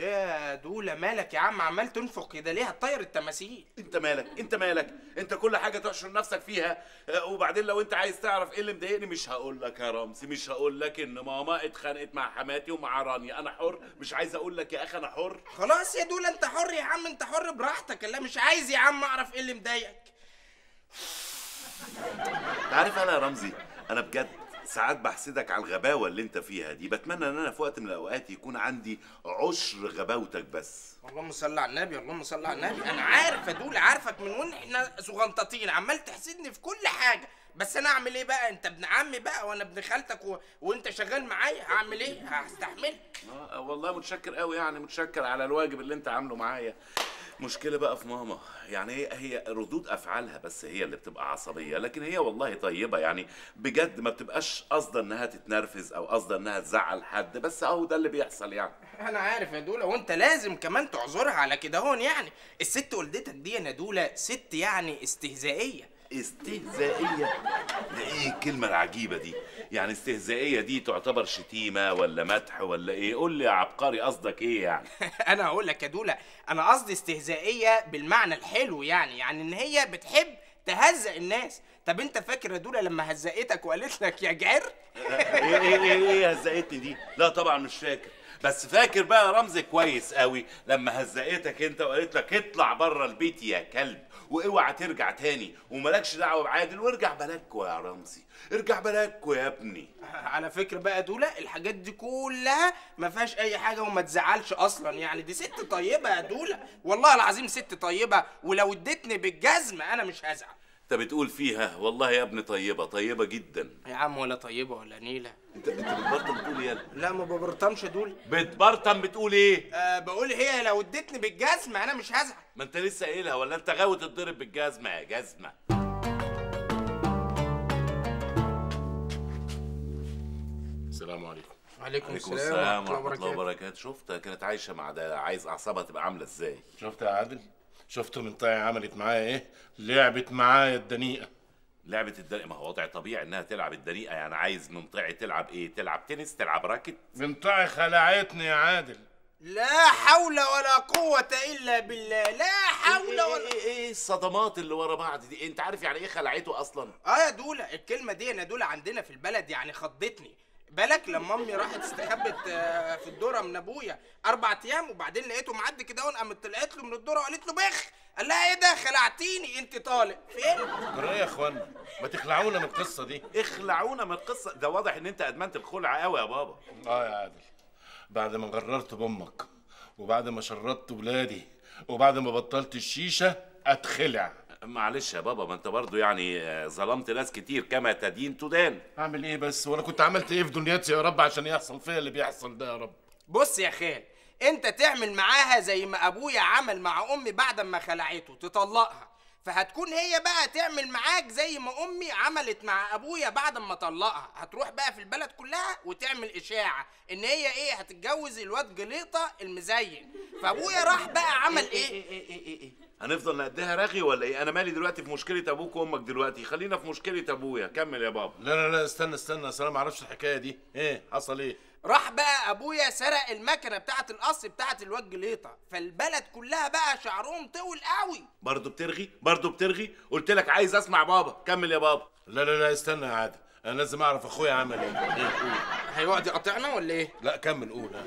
إيه يا دولة مالك يا عم؟ عمال تنفخ كده ليه هتطير التماثيل؟ انت مالك؟ انت مالك؟ انت كل حاجة تحشر نفسك فيها. آه، وبعدين لو انت عايز تعرف إيه اللي مضايقني مش هقول لك يا رمزي مش هقول لك ان ماما اتخانقت مع حماتي ومع رانيا. أنا حر مش عايز أقول لك يا أخي أنا حر. خلاص يا دولة انت حر يا عم انت حر براحتك. لا مش عايز يا عم اعرف إيه اللي مضايقك. انت عارف أنا يا رمزي أنا بجد ساعات بحسدك على الغباوة اللي انت فيها دي. بتمنى ان أنا في وقت من الاوقات يكون عندي عشر غباوتك بس. اللهم صل على النبي اللهم صل على النبي. أنا عارف يا دوله عارفك من وين إحنا صغنطاطين عمال تحسدني في كل حاجة. بس أنا أعمل إيه بقى؟ أنت ابن عمي بقى وأنا ابن خالتك و... وأنت شغال معايا؟ هعمل إيه؟ هستحملك. آه والله متشكر قوي يعني متشكر على الواجب اللي انت عامله معايا. مشكلة بقى في ماما. يعني هي هي ردود أفعالها بس هي اللي بتبقى عصبية. لكن هي والله طيبة يعني. بجد ما بتبقاش قصدها إنها تتنرفز أو قصدها إنها تزعل حد. بس أهو ده اللي بيحصل يعني. أنا عارف يا دولة. وأنت لازم كمان تعذرها على كده هون يعني. الست والدتك دي يا دولة ست يعني استهزائية. استهزائية. ده إيه الكلمة العجيبة دي؟ يعني استهزائية دي تعتبر شتيمة ولا مدح ولا إيه؟ قول لي يا عبقري قصدك إيه يعني؟ أنا هقول لك يا دولة أنا قصدي استهزائية بالمعنى الحلو يعني يعني إن هي بتحب تهزق الناس. طب انت فاكر يا دولة لما هزقتك وقالت لك يا جعر؟ إيه إيه إيه إيه هزقتني دي؟ لا طبعا مش فاكر. بس فاكر بقى رمزي كويس قوي. لما هزقتك انت وقالت لك اطلع بره البيت يا كلب واوعى ترجع تاني ومالكش دعوة بعادل وارجع بلدكوا يا رمزي. ارجع بلدكوا يا ابني. على فكرة بقى يا دولة الحاجات دي كلها ما فيهاش أي حاجة وما تزعلش أصلا. يعني دي ست طيبة يا دولة. والله العظيم ست طيبة. ولو اديتني بالجزمه أنا مش هزعل. انت بتقول فيها والله يا ابني طيبة طيبة جدا. يا عم ولا طيبة ولا نيلة. انت انت بتبرطم بتقول إيه لا ما ببرطمش دول. بتبرطم بتقول إيه؟ أه بقول هي لو اديتني بالجزمة أنا مش هزعل. ما أنت لسه قايلها ولا أنت غاوي تتضرب بالجزمة يا جزمة؟ السلام عليكم. وعليكم عليكم السلام ورحمة الله وبركاته. شفت كانت عايشة مع ده عايز أعصابها تبقى عاملة إزاي؟ شفت يا عادل؟ شفت من طايع عملت معايا إيه؟ لعبت معايا الدنيئة. لعبة الدنيا ما هو وضع طبيعي إنها تلعب الدنيئة. يعني عايز منطعي تلعب إيه؟ تلعب تنس تلعب راكت. من طايع خلعتني يا عادل. لا حول ولا قوة إلا بالله. لا حول إيه, ولا إيه, إيه الصدمات اللي ورا بعض دي؟ أنت عارف يعني إيه خلعته أصلا؟ آه يا دولة. الكلمة دي أنا دولة عندنا في البلد يعني خضتني. بالك لما أمي راحت استخبت آه، في الدورة من أبويا أربع أيام وبعدين لقيته معدي كده قامت طلعت له من الدورة وقالت له بخ. قال لها إيه ده؟ خلعتيني أنت طالق. فين؟ جرى يا اخوانا ما تخلعونا من القصة دي. اخلعونا من القصة. ده واضح إن أنت أدمنت الخلع قوي يا بابا. آه يا عادل. بعد ما غررت بأمك وبعد ما شردت ولادي وبعد ما بطلت الشيشة أتخلع. معلش يا بابا ما انت برضو يعني آه، ظلمت ناس كتير كما تدين تدان. اعمل إيه بس؟ وأنا كنت عملت إيه في دنيتي يا رب عشان يحصل فيا اللي بيحصل ده يا رب؟ بص يا خال انت تعمل معاها زي ما ابويا عمل مع امي بعد ما خلعته تطلقها. فهتكون هي بقى تعمل معاك زي ما أمي عملت مع أبويا بعد ما طلقها. هتروح بقى في البلد كلها وتعمل إشاعة إن هي إيه هتتجوز الواد جليطة المزين. فأبويا راح بقى عمل إيه إيه؟ إيه إيه إيه هنفضل نقدها رغي ولا إيه؟ أنا مالي دلوقتي في مشكلة أبوك وأمك دلوقتي. خلينا في مشكلة أبويا. كمل يا بابا. لا لا لا استنى استنى أصل أنا ما أعرفش الحكاية دي. إيه حصل إيه؟ راح بقى أبويا سرق المكنة بتاعه القص بتاعه الواد جليطه فالبلد كلها بقى شعرهم طول قوي. برضه بترغي؟ برضه بترغي؟ قلت لك عايز أسمع بابا. كمل يا بابا. لا لا لا استنى يا عادل. أنا لازم أعرف أخويا عمل إيه قول. هيقعد يقاطعنا ولا إيه؟ لا كمل قول. ها.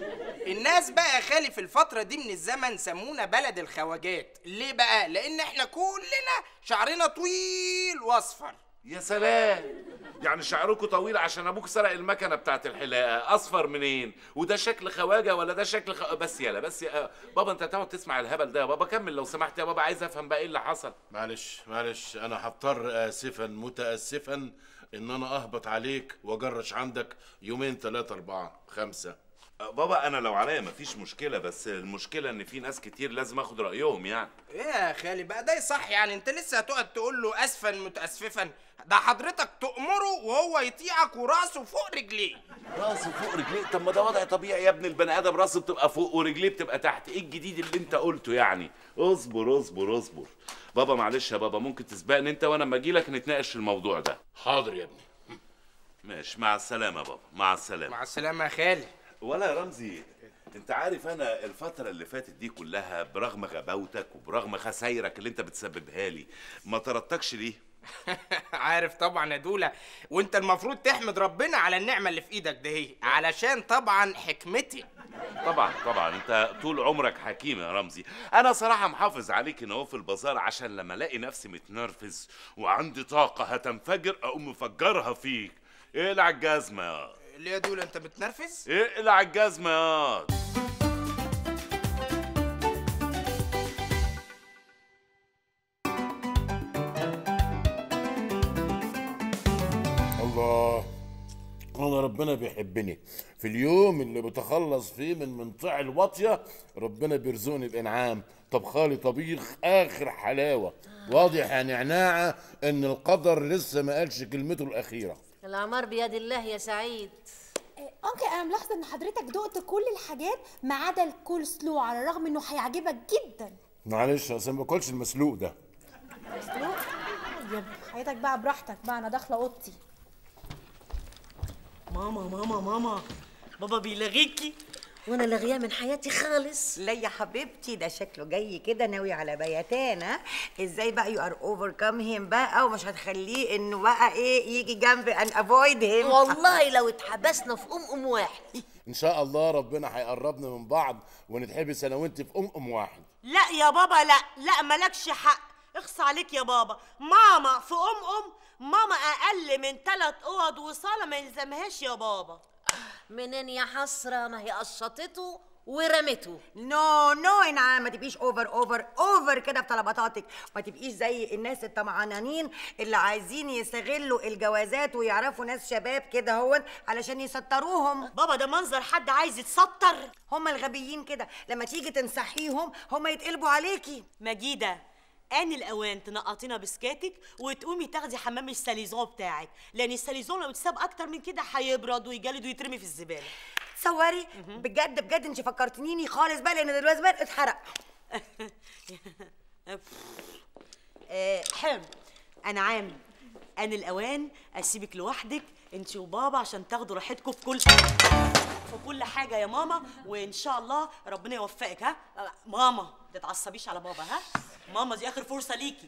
الناس بقى يا خالي في الفترة دي من الزمن سمونا بلد الخواجات. ليه بقى؟ لأن إحنا كلنا شعرنا طويل وأصفر. يا سلام. يعني شعركم طويل عشان أبوك سرق المكنة بتاعت الحلاقة. أصفر منين؟ وده شكل خواجة ولا ده شكل خ... بس يلا بس يا بابا أنت هتقعد تسمع الهبل ده. يا بابا كمل لو سمحت يا بابا عايز أفهم بقى إيه اللي حصل. معلش معلش أنا هضطر اسفا متاسفا إن أنا أهبط عليك وأجرش عندك يومين ثلاثة أربعة خمسة. أه، بابا أنا لو عليا مفيش مشكلة بس المشكلة إن في ناس كتير لازم آخد رأيهم يعني. إيه يا خالي بقى ده صح يعني. أنت لسه هتقعد تقول له اسفا متاسفا. ده حضرتك تأمره وهو يطيعك وراسه فوق رجليه. راسه فوق رجليه؟ طب ما ده وضع طبيعي يا ابني البني آدم. راسه بتبقى فوق ورجليه بتبقى تحت. إيه الجديد اللي أنت قلته يعني؟ اصبر اصبر اصبر. بابا معلش يا بابا ممكن تسبقني أنت وأنا اما أجي لك نتناقش في الموضوع ده؟ حاضر يا ابني. ماشي. مع السلامة يا بابا. مع السلامة. مع السلامة يا خالي. ولا يا رمزي انت عارف أنا الفترة اللي فاتت دي كلها برغم غباوتك وبرغم خسايرك اللي انت بتسببها لي ما طردتكش ليه؟ عارف طبعا يا دولة وانت المفروض تحمد ربنا على النعمة اللي في إيدك دهي علشان طبعا حكمتي. طبعا طبعا انت طول عمرك حكيم يا رمزي. أنا صراحة محافظ عليك ان هو في البازار عشان لما الاقي نفسي متنرفز وعندي طاقة هتنفجر اقوم مفجرها فيك. اقلع الجزمة يا ليه يا دولة انت متنرفز؟ اقلع الجزمة يا الله. أنا ربنا بيحبني. في اليوم اللي بتخلص فيه من منطع الواطية ربنا بيرزقني بانعام طبخالي طبيخ آخر حلاوة. واضح يا نعناعه إن القدر لسه ما قالش كلمته الأخيرة. الأعمار بيد الله يا سعيد. انكل أنا ملاحظة إن حضرتك دقت كل الحاجات ما عدا الكول سلو على الرغم إنه هيعجبك جدا. معلش أصل ما باكلش المسلوق ده. سلو يا حياتك بقى براحتك بقى أنا داخلة أوضتي. ماما ماما ماما بابا بيلغيكي. وأنا لاغياه من حياتي خالص. لا يا حبيبتي ده شكله جاي كده ناوي على بياتان ها؟ إزاي بقى you are overcome him بقى ومش هتخليه إنه بقى إيه يجي جنب and avoid him والله لو اتحبسنا في أم أم واحد. إن شاء الله ربنا هيقربنا من بعض ونتحبس أنا وأنت في أم أم واحد. لا يا بابا لا لا مالكش حق. اخص عليك يا بابا. ماما في أم أم ماما أقل من ثلاث أوض وصالة ما يلزمهاش يا بابا. منين يا حسرة؟ ما هي قشطته ورمته. no no انعام ما تبقيش over over over كده في طلباتاتك ما تبقيش زي الناس الطمعانين اللي عايزين يستغلوا الجوازات ويعرفوا ناس شباب كده هون علشان يسطروهم بابا ده منظر حد عايز يتستر هم الغبيين كده لما تيجي تنصحيهم هم يتقلبوا عليكي. مجيدة. آن الأوان تنقطينا بسكاتك وتقومي تاخدي حمام الساليزون بتاعك. لأن الساليزون لو اتساب أكتر من كده هيبرد ويجلد ويترمي في الزبالة. تصوري؟ بجد بجد انت فكرتنيني خالص بقى لأن دلوقتي بقى اتحرق. آه، حلو. أنا عام. آن الأوان أسيبك لوحدك أنت وبابا عشان تاخدوا راحتكم في كل في كل حاجة يا ماما وإن شاء الله ربنا يوفقك ها؟ ماما ما تتعصبيش على بابا ها؟ ماما دي آخر فرصة ليكي.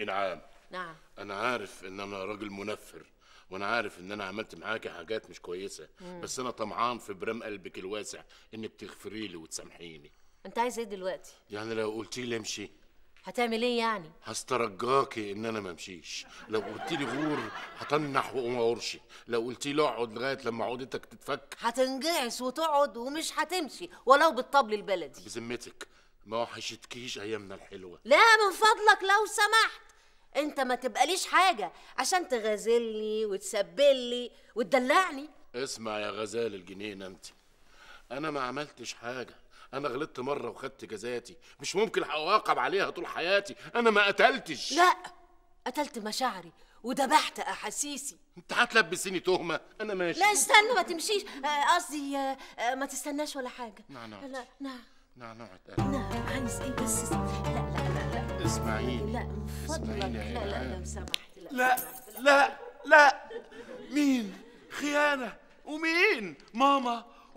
إنعام. نعم. أنا عارف إن أنا راجل منفر وأنا عارف إن أنا عملت معاكي حاجات مش كويسة بس أنا طمعان في برام قلبك الواسع إنك تغفري لي وتسامحيني. أنت عايز إيه دلوقتي؟ يعني لو قلت لي امشي. هتعمل إيه يعني؟ هسترجاكي إن أنا ما أمشيش. لو قلت لي غور هتنح وأقوم اغرشي لو قلت لي اقعد لغاية لما عقدتك تتفك. هتنجعس وتقعد ومش هتمشي ولو بالطبل البلدي. بذمتك ما وحشتكيش أيامنا الحلوة. لا من فضلك لو سمحت. أنت ما تبقاليش حاجة عشان تغازلني وتسبلي وتدلعني. اسمع يا غزال الجنين أنت. أنا ما عملتش حاجة. أنا غلطت مرة وخدت جزاتي. مش ممكن أعاقب عليها طول حياتي. أنا ما قتلتش. لا قتلت مشاعري وذبحت أحاسيسي. أنت هتلبسيني تهمة. أنا ماشي. لا استنى ما تمشيش. آه، قصدي آه، آه، ما تستناش ولا حاجة. نعناع. لا نعم نعناع اتقل. نعم عايز إيه بس؟ لا لا لا لا اسمعيني لا من فضلك. لا لا. لو سمحت. لا. لا لا لا. مين؟ خيانة. ومين؟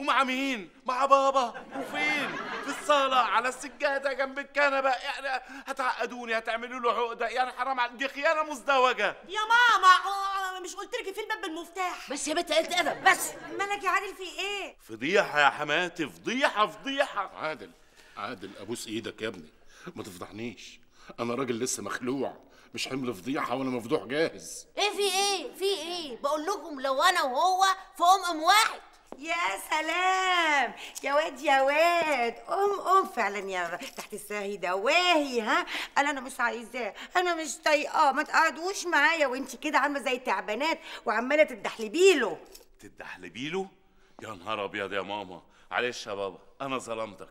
ومع مين؟ مع بابا. وفين؟ في الصالة على السجادة جنب الكنبة. يعني هتعقدوني هتعملوا له عقدة. يعني حرام عليك. دي خيانة مزدوجة. يا ماما آه، مش قلت لك في الباب بالمفتاح بس يا بنت قلت أدب بس. مالك يا عادل في إيه؟ فضيحة يا حماتي فضيحة فضيحة. عادل عادل أبوس إيدك يا ابني. ما تفضحنيش. أنا راجل لسه مخلوع. مش حمل فضيحة وأنا مفضوح جاهز. إيه في إيه؟ في إيه؟ بقول لكم لو أنا وهو في ام أم واحد. يا سلام! يا واد يا واد! ام ام فعلا يا تحت الساهي ده واهي ها؟ قال أنا مش عايزاه. أنا مش طايقاه. ما تقعدوش معايا وأنت كده عاملة زي التعبانات وعمالة تدحلبيله تدحلبيله يا نهار أبيض يا ماما! معلش يا بابا أنا ظلمتك.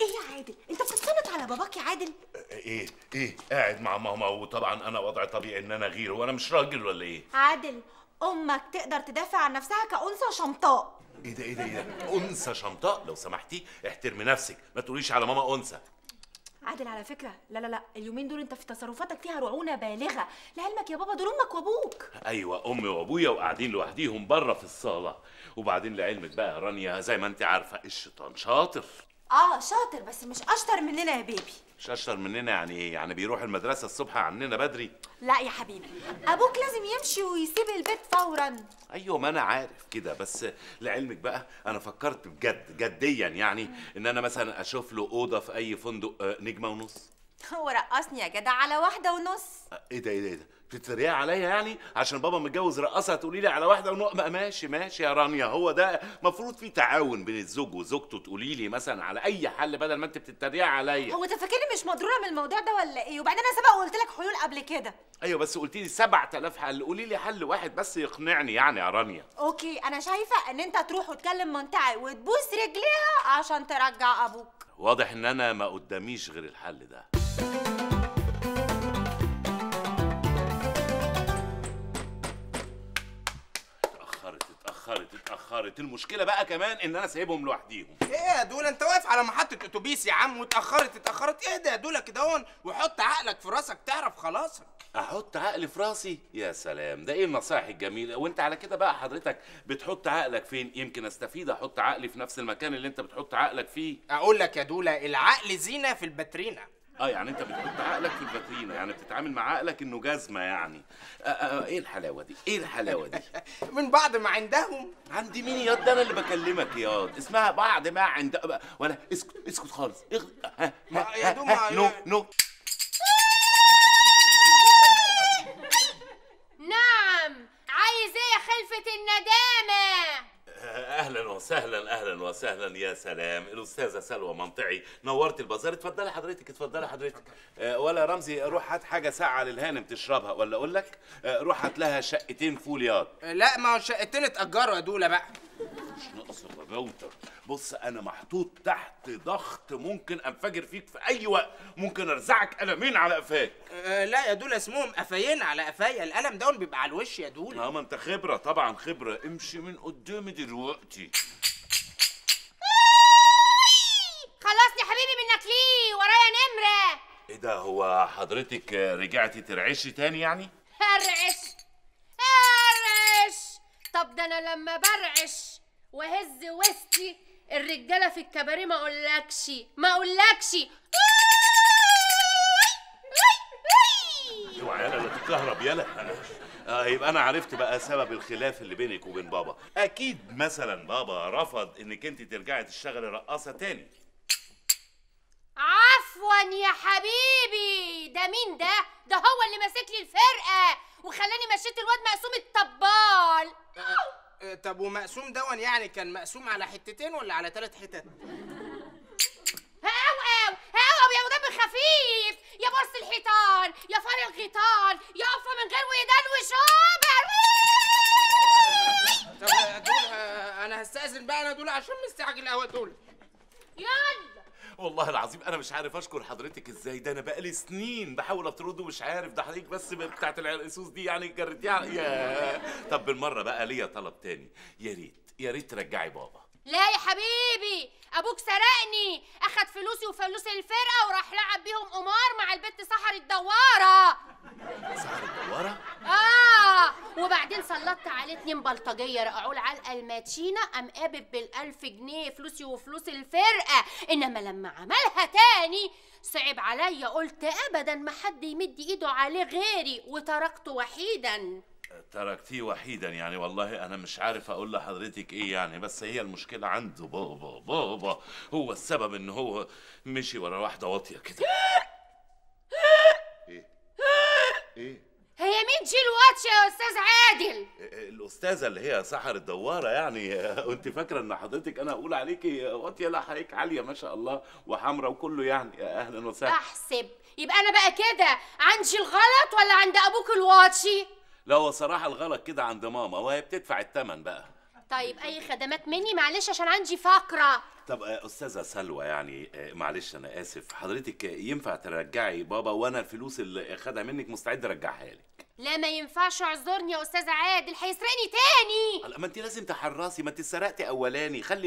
إيه يا عادل؟ أنت على باباك يا عادل؟ إيه إيه قاعد مع ماما وطبعا أنا وضعي طبيعي إن أنا غير وأنا مش راجل ولا إيه؟ عادل أمك تقدر تدافع عن نفسها كأنثى شمطاء إيه ده إيه ده إيه ده؟ أنثى شمطاء لو سمحتي احترمي نفسك ما تقوليش على ماما أنثى. عادل على فكرة لا لا لا اليومين دول أنت في تصرفاتك فيها رعونة بالغة. لعلمك يا بابا دول أمك وأبوك. أيوه أمي وأبويا وقاعدين لوحديهم بره في الصالة. وبعدين لعلمك بقى يا رانيا زي ما أنت عارفة الشيطان شاطر. آه شاطر بس مش أشطر مننا يا بيبي. مش أشطر مننا يعني إيه؟ يعني بيروح المدرسة الصبح عننا بدري. لا يا حبيبي أبوك لازم يمشي ويسيب البيت فورا. أيوه ما أنا عارف كده بس لعلمك بقى أنا فكرت بجد جديا يعني إن أنا مثلا أشوف له أوضة في أي فندق آه، نجمة ونص. هو رقصني يا جدع على واحدة ونص. إيه ده إيه ده إيه ده؟ بتتريق عليا يعني؟ عشان بابا متجوز رقاصه تقولي لي على واحدة ونق... ما- ماشي ماشي يا رانيا. هو ده مفروض في تعاون بين الزوج وزوجته تقولي لي مثلا على أي حل بدل ما أنت بتتريق عليا. هو أنت فاكرني مش مضروره من الموضوع ده ولا إيه؟ وبعدين أنا سبق وقلت لك حلول قبل كده. أيوه بس قلت لي 7000 حل. قولي لي حل واحد بس يقنعني يعني يا رانيا. أوكي أنا شايفة إن أنت تروح وتكلم منتعي وتبوس رجليها عشان ترجع أبوك. واضح إن أنا ما قداميش غير الحل ده. اتأخرت اتأخرت اتأخرت. المشكلة بقى كمان إن أنا سايبهم لوحديهم. إيه يا دولا أنت واقف على محطة أتوبيس يا عم واتأخرت اتأخرت. إيه ده يا دولا كده هون وحط عقلك في راسك تعرف خلاص أحط عقلي في راسي؟ يا سلام ده إيه النصائح الجميلة؟ وأنت على كده بقى حضرتك بتحط عقلك فين؟ يمكن أستفيد أحط عقلي في نفس المكان اللي أنت بتحط عقلك فيه. أقول لك يا دولا العقل زينة في الباترينا. آه يعني انت بتحط عقلك في الفاترينا يعني بتتعامل مع عقلك انه جزمة يعني. آه آه إيه الحلاوة دي؟ إيه الحلاوة دي؟ من بعد ما عندهم. عندي مين ياض ده أنا اللي بكلمك ياض اسمها بعد ما عند ولا اسكت اسكت خالص. اغ... ها ها يا ها ها نو نو. نعم عايز إيه يا خلفة الندامة؟ أهلا وسهلا أهلا وسهلا. يا سلام. الأستاذة سلوى منطعي نورت البازار. اتفضلي حضرتك اتفضلي حضرتك. أه ولا رمزي روح هات حاجة ساقعة للهانم تشربها. ولا أقول لك أه روح هات لها شقتين فول ياض. لا ما هو شقتين اتأجروا يا دولا بقى. مش ناقص الرجاوتر بص أنا محطوط تحت ضغط ممكن أنفجر فيك في أي وقت. ممكن أرزعك قلمين على قفاك. آه لا يا دولا اسمهم قفايين على قفايا. القلم ده بيبقى على الوش يا دولا آه ما أنت خبرة. طبعا خبرة. امشي من قدامي دلوقتي. خلصني يا حبيبي منك ليه ورايا نمرة. إيه ده هو حضرتك رجعتي ترعشي تاني يعني؟ هرعش هرعش طب ده أنا لما برعش. وهز وسطي الرجالة في الكباريه ما أقولكش ما أقولكش. اوعى يالا لا تتكهرب يالا آه يبقى أنا عرفت بقى سبب الخلاف اللي بينك وبين بابا. أكيد مثلا بابا رفض إنك أنت ترجعي تشتغلي رقاصة تاني. عفوا يا حبيبي. ده مين ده؟ ده هو اللي ماسك لي الفرقة وخلاني مشيت الواد مقسوم الطبال. طب ومقسوم دون يعني كان مقسوم على حتتين ولا على ثلاث حتت؟ هاو هاو هاو يا مدبر خفيف يا برص الحيطان يا فار الغيطان يا قفة من غير ودان وشوبر طب يا دولا آه، أنا هستأذن بقى أنا دولا عشان مستعجل قوي دولا يلا. والله العظيم أنا مش عارف أشكر حضرتك إزاي. ده أنا بقالي سنين بحاول اطرده ومش عارف ده حضرتك بس بتاعت العرقسوس دي يعني جريتيها يا طب بالمرة بقى ليا طلب تاني. يا ريت يا ريت ترجعي بابا. لا يا حبيبي أبوك سرقني أخد فلوسي وفلوس الفرقة وراح لعب بيهم قمار مع البت سحر الدوارة. سحر الدوارة؟ آه وبعدين سلطت عليه اتنين بلطجية رقعوا العلقة الماتشينة قام قابب بالألف جنيه فلوسي وفلوس الفرقة. إنما لما عملها تاني صعب عليا قلت ابدا ما حد يمد إيده عليه غيري وتركته وحيدا. تركتيه وحيدا يعني والله أنا مش عارف أقول لحضرتك إيه يعني بس هي المشكلة عنده. بابا بابا هو السبب إن هو مشي ورا واحدة واطية كده. إيه؟ إيه؟ هي مين جيل واتش يا أستاذ عادل؟ الأستاذة اللي هي سحر الدوارة يعني. وأنت فاكرة إن حضرتك أنا أقول عليكي واطية؟ لا حضرتك عالية ما شاء الله وحمرا وكله يعني. أهلا وسهلا. أحسب. يبقى أنا بقى كده. عندي الغلط ولا عند أبوك الواتشي؟ لا هو صراحة الغلط كده عند ماما وهي بتدفع الثمن بقى. طيب أي خدمات مني؟ معلش عشان عندي فقرة. طب آه، أستاذة سلوى يعني آه، معلش أنا آسف. حضرتك آه، ينفع ترجعي بابا وأنا الفلوس اللي خدها منك؟ مستعد أرجعها لك. لا ما ينفعش اعذرني يا أستاذ عادل. هيسرقني تاني. ما انت لازم تحرصي ما انت سرقتي أولاني. خلي